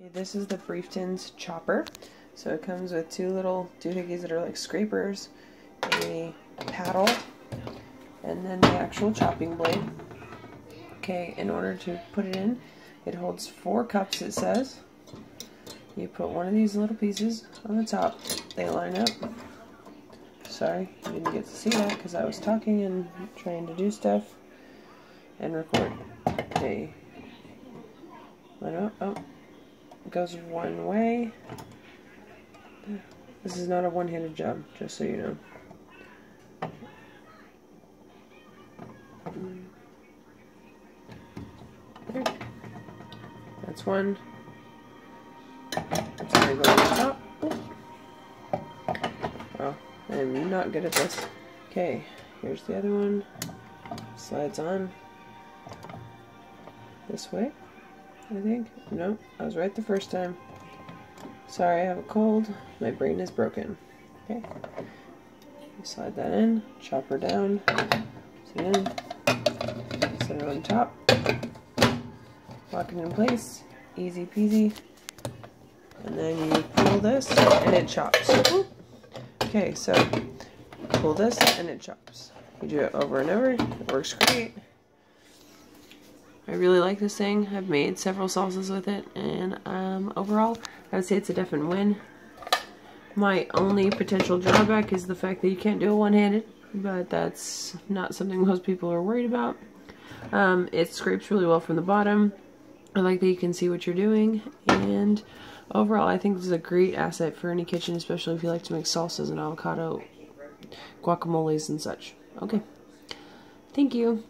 Okay, this is the Briefton's chopper. So it comes with two little doohickeys that are like scrapers, a paddle, and then the actual chopping blade. Okay, in order to put it in, it holds four cups, it says. You put one of these little pieces on the top. They line up. Sorry, you didn't get to see that because I was talking and trying to do stuff and record. Okay. Line up. Oh, goes one way. This is not a one-handed job, just so you know. That's one. It's gonna go top. Oh, I'm not good at this. Okay, here's the other one. Slides on. This way, I think. No, I was right the first time. Sorry, I have a cold. My brain is broken. Okay. Slide that in, chop her down, sit in, set her on top, lock it in place, easy peasy. And then you pull this and it chops. Okay, so pull this and it chops. You do it over and over, it works great. I really like this thing. I've made several salsas with it, and um, overall, I would say it's a definite win. My only potential drawback is the fact that you can't do it one-handed, but that's not something most people are worried about. Um, it scrapes really well from the bottom. I like that you can see what you're doing, and overall, I think this is a great asset for any kitchen, especially if you like to make salsas and avocado guacamoles and such. Okay. Thank you.